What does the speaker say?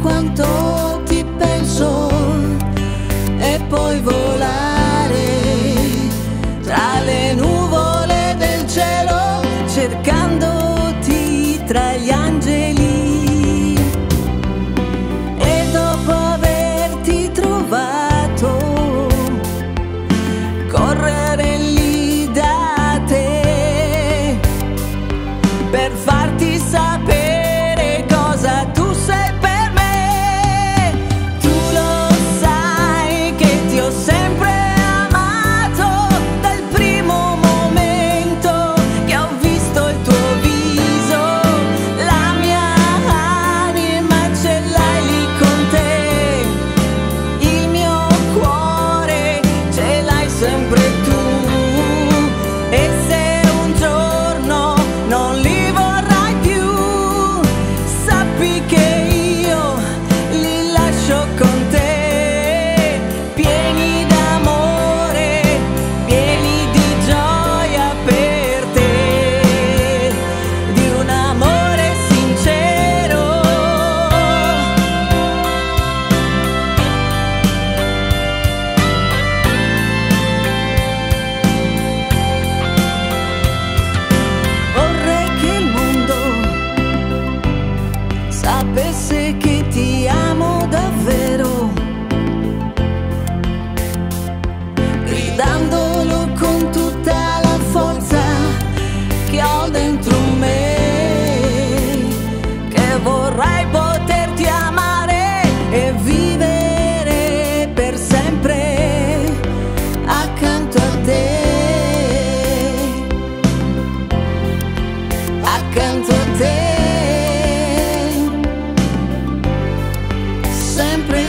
quanto ti penso e poi voglio became sapesse che ti amo davvero. siempre